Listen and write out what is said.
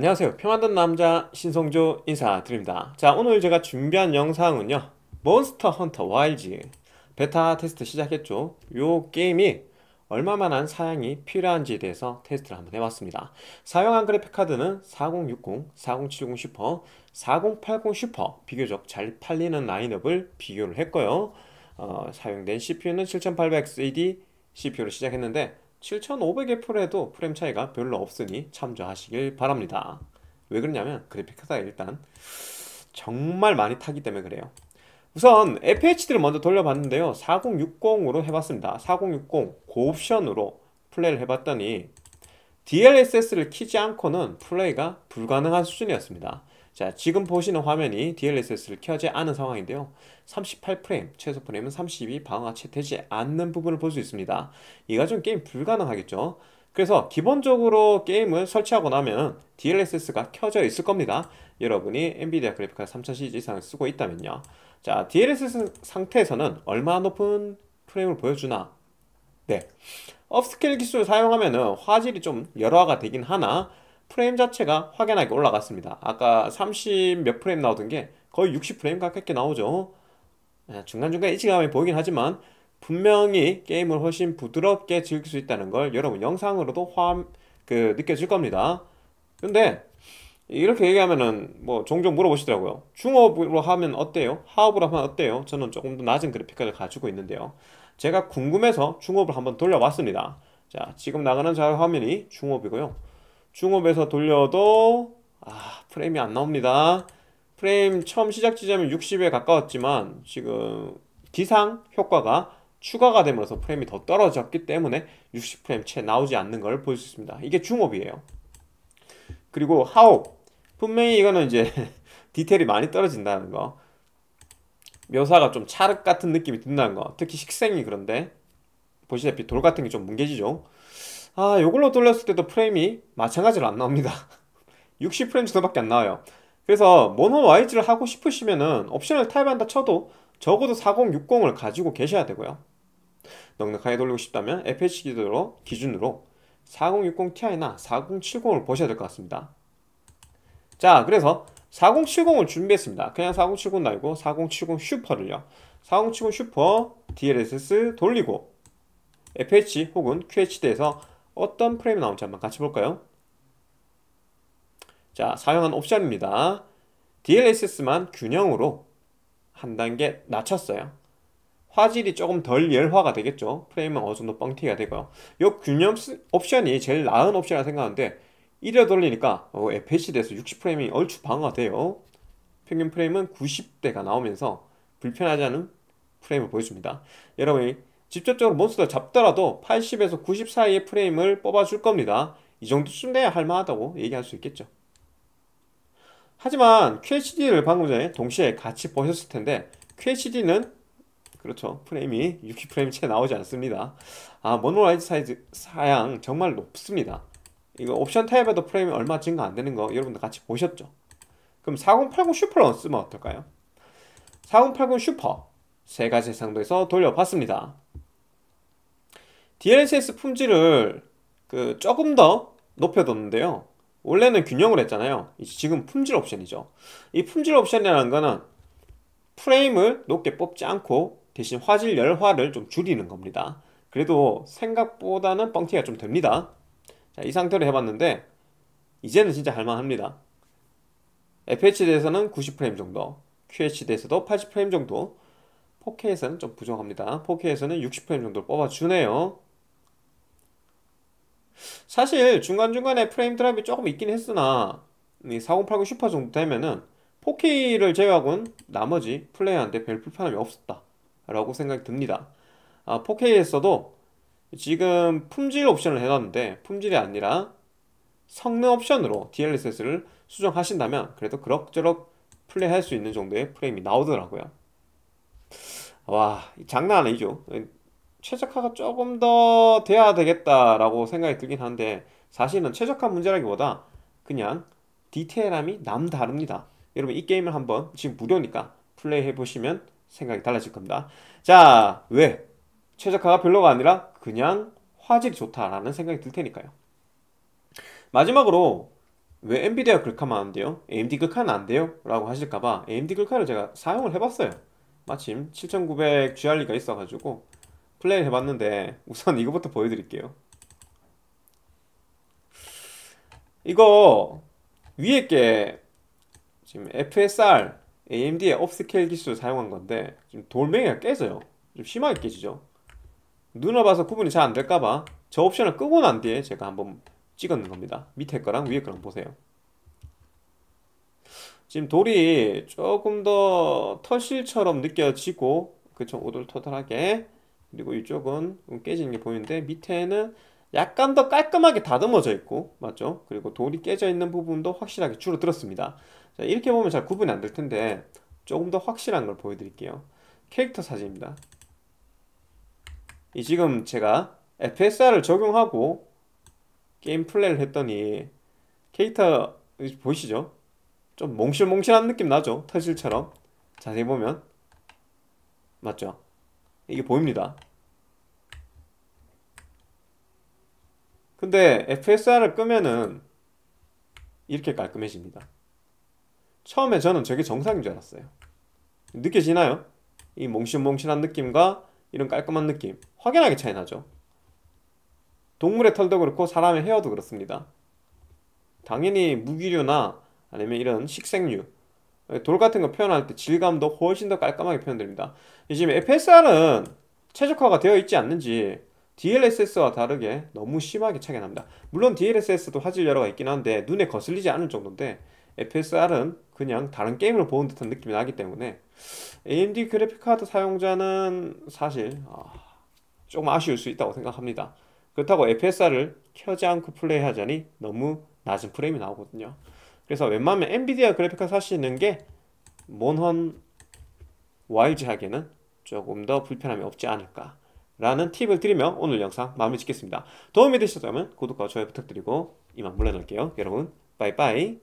안녕하세요. 평안든 남자 신성조 인사드립니다. 자, 오늘 제가 준비한 영상은요. 몬스터 헌터 와일즈 베타 테스트 시작했죠. 요 게임이 얼마만한 사양이 필요한지에 대해서 테스트를 한번 해봤습니다. 사용한 그래픽카드는 4060, 4070 슈퍼, 4080 슈퍼 비교적 잘 팔리는 라인업을 비교를 했고요. 어, 사용된 CPU는 7800X3D CPU로 시작했는데 7500F에도 프레임 차이가 별로 없으니 참조하시길 바랍니다. 왜 그러냐면 그래픽 카드가 일단 정말 많이 타기 때문에 그래요. 우선 FHD를 먼저 돌려봤는데요. 4060으로 해봤습니다. 4060 고옵션으로 플레이를 해봤더니 DLSS를 키지 않고는 플레이가 불가능한 수준이었습니다. 자, 지금 보시는 화면이 DLSS를 켜지 않은 상황인데요. 38프레임, 최소 프레임은 32 방어가 채 되지 않는 부분을 볼 수 있습니다. 이가 좀 게임 불가능하겠죠. 그래서 기본적으로 게임을 설치하고 나면 DLSS가 켜져 있을 겁니다. 여러분이 엔비디아 그래픽카드 3000 시리즈 이상을 쓰고 있다면요. 자, DLSS 상태에서는 얼마나 높은 프레임을 보여주나? 네. upscale 기술을 사용하면 화질이 좀 열화가 되긴 하나 프레임 자체가 확연하게 올라갔습니다. 아까 30 몇 프레임 나오던 게 거의 60프레임 가깝게 나오죠. 예, 중간중간 이질감이 보이긴 하지만 분명히 게임을 훨씬 부드럽게 즐길 수 있다는 걸 여러분 영상으로도 화, 그, 느껴질 겁니다. 근데 이렇게 얘기하면은 뭐 종종 물어보시더라고요. 중업으로 하면 어때요? 하업으로 하면 어때요? 저는 조금 더 낮은 그래픽카드를 가지고 있는데요. 제가 궁금해서 중업을 한번 돌려봤습니다. 자, 지금 나가는 자 화면이 중업이고요. 중업에서 돌려도 아, 프레임이 안 나옵니다. 프레임 처음 시작 지점이 60에 가까웠지만 지금 기상 효과가 추가가 되면서 프레임이 더 떨어졌기 때문에 60프레임 채 나오지 않는 걸 볼 수 있습니다. 이게 중업이에요. 그리고 하업 분명히 이거는 이제 디테일이 많이 떨어진다는 거 묘사가 좀 찰흙 같은 느낌이 든다는 거 특히 식생이 그런데 보시다시피 돌 같은 게 좀 뭉개지죠 아 이걸로 돌렸을 때도 프레임이 마찬가지로 안 나옵니다. 60프레임 정도밖에 안 나와요. 그래서 모노 와이즈를 하고 싶으시면은 옵션을 타입한다 쳐도 적어도 4060을 가지고 계셔야 되고요. 넉넉하게 돌리고 싶다면 FH 기준으로, 기준으로 4060 Ti나 4070을 보셔야 될 것 같습니다. 자 그래서 4070을 준비했습니다. 그냥 4070 말고 4070 슈퍼를요. 4070 슈퍼 DLSS 돌리고 FH 혹은 QHD에서 어떤 프레임이 나올지 한번 같이 볼까요? 자, 사용한 옵션입니다. DLSS만 균형으로 한 단계 낮췄어요. 화질이 조금 덜 열화가 되겠죠. 프레임은 어느 정도 뻥튀기가 되고요. 이 균형 옵션이 제일 나은 옵션이라 생각하는데 1회 돌리니까 어, FHD에서 60프레임이 얼추 방어가 돼요. 평균 프레임은 90대가 나오면서 불편하지 않은 프레임을 보여줍니다. 여러분이 직접적으로 몬스터를 잡더라도 80에서 90 사이의 프레임을 뽑아줄 겁니다. 이 정도쯤 돼야 할만하다고 얘기할 수 있겠죠. 하지만 QHD를 방금 전에 동시에 같이 보셨을 텐데 QHD는 그렇죠. 프레임이 60프레임 채 나오지 않습니다. 아, 몬헌 와일즈 사양 정말 높습니다. 이거 옵션 타협해도 프레임이 얼마 증가 안 되는 거 여러분들 같이 보셨죠? 그럼 4080 슈퍼로 쓰면 어떨까요? 4080 슈퍼 세 가지 해상도에서 돌려봤습니다. DLSS 품질을 그 조금 더 높여뒀는데요. 원래는 균형을 했잖아요. 지금 품질 옵션이죠. 이 품질 옵션이라는 거는 프레임을 높게 뽑지 않고 대신 화질 열화를 좀 줄이는 겁니다. 그래도 생각보다는 뻥튀기가 좀 됩니다. 자, 이 상태로 해봤는데 이제는 진짜 할만합니다. FHD에서는 90프레임 정도, QHD에서도 80프레임 정도, 4K에서는 좀 부족합니다. 4K에서는 60프레임 정도 뽑아주네요. 사실 중간중간에 프레임 드랍이 조금 있긴 했으나 4080 슈퍼 정도 되면은 4K를 제외하고는 나머지 플레이하는데 별 불편함이 없었다 라고 생각이 듭니다. 아, 4K에서도 지금 품질 옵션을 해놨는데 품질이 아니라 성능 옵션으로 DLSS를 수정하신다면 그래도 그럭저럭 플레이할 수 있는 정도의 프레임이 나오더라고요. 와 장난 아니죠 최적화가 조금 더 돼야 되겠다라고 생각이 들긴 한데 사실은 최적화 문제라기보다 그냥 디테일함이 남다릅니다 여러분 이 게임을 한번 지금 무료니까 플레이 해 보시면 생각이 달라질 겁니다 자 왜? 최적화가 별로가 아니라 그냥 화질이 좋다라는 생각이 들 테니까요 마지막으로 왜 엔비디아 글카만 안 돼요? AMD 글카는 안 돼요? 라고 하실까봐 AMD 글카를 제가 사용을 해봤어요 마침 7900GR가 있어가지고 플레이를 해봤는데 우선 이거부터 보여드릴게요. 이거 위에 게 지금 FSR AMD의 업스케일 기술을 사용한 건데 지금 돌멩이가 깨져요. 좀 심하게 깨지죠. 눈으로 봐서 구분이 잘 안 될까봐 저 옵션을 끄고 난 뒤에 제가 한번 찍었는 겁니다. 밑에 거랑 위에 거랑 보세요. 지금 돌이 조금 더 터실처럼 느껴지고 그쵸? 오돌토돌하게 그리고 이쪽은 깨지는 게 보이는데 밑에는 약간 더 깔끔하게 다듬어져 있고 맞죠? 그리고 돌이 깨져 있는 부분도 확실하게 줄어들었습니다 자, 이렇게 보면 잘 구분이 안 될 텐데 조금 더 확실한 걸 보여드릴게요 캐릭터 사진입니다 이 지금 제가 FSR을 적용하고 게임 플레이를 했더니 캐릭터 보이시죠? 좀 몽실몽실한 느낌 나죠? 터질처럼 자세히 보면 맞죠? 이게 보입니다. 근데 FSR을 끄면은 이렇게 깔끔해집니다. 처음에 저는 저게 정상인 줄 알았어요. 느껴지나요? 이 몽실몽실한 느낌과 이런 깔끔한 느낌. 확연하게 차이 나죠. 동물의 털도 그렇고 사람의 헤어도 그렇습니다. 당연히 무기류나 아니면 이런 식생류 돌 같은 거 표현할 때 질감도 훨씬 더 깔끔하게 표현됩니다. 지금 FSR은 최적화가 되어 있지 않는지 DLSS와 다르게 너무 심하게 차이가 납니다. 물론 DLSS도 화질 여러가 있긴 한데 눈에 거슬리지 않을 정도인데 FSR은 그냥 다른 게임을 보는 듯한 느낌이 나기 때문에 AMD 그래픽카드 사용자는 사실 아, 조금 아쉬울 수 있다고 생각합니다. 그렇다고 FSR을 켜지 않고 플레이하자니 너무 낮은 프레임이 나오거든요 그래서 웬만하면 엔비디아 그래픽카드 사시는 게 몬헌 YG 하기에는 조금 더 불편함이 없지 않을까 라는 팁을 드리며 오늘 영상 마무리 짓겠습니다. 도움이 되셨다면 구독과 좋아요 부탁드리고 이만 물러날게요. 여러분 빠이빠이